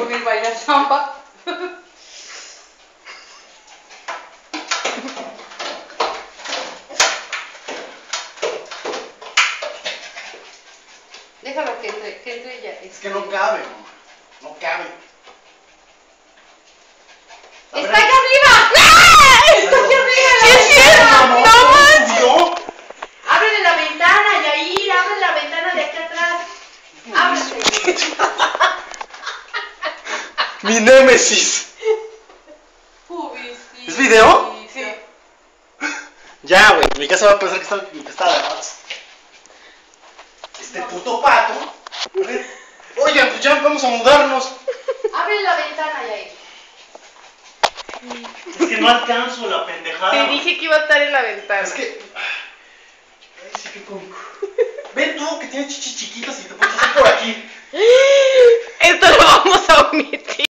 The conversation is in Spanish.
Subir bailar samba. Déjalo que entre, que entre ella. Es que no cabe, mamá. No cabe. ¡Está aquí arriba! ¡Está aquí arriba! ¿Qué es cierto! ¡No ¿Cómo manches! subió? ¡Ábrele la ventana, Yair! ¡Abre la ventana de aquí atrás! ¡Ábrele! Mi némesis. ¿Es video? Sí. Ya, güey. Mi casa va a pensar que está infestada. Este puto pato. Oigan, pues ya vamos a mudarnos. Abre la ventana, Yair. Es que no alcanzo la pendejada. Te dije que iba a estar en la ventana. Es que. Ay, sí, qué cómico. Ven tú que tienes chichis chiquitas y te puedes hacer por aquí.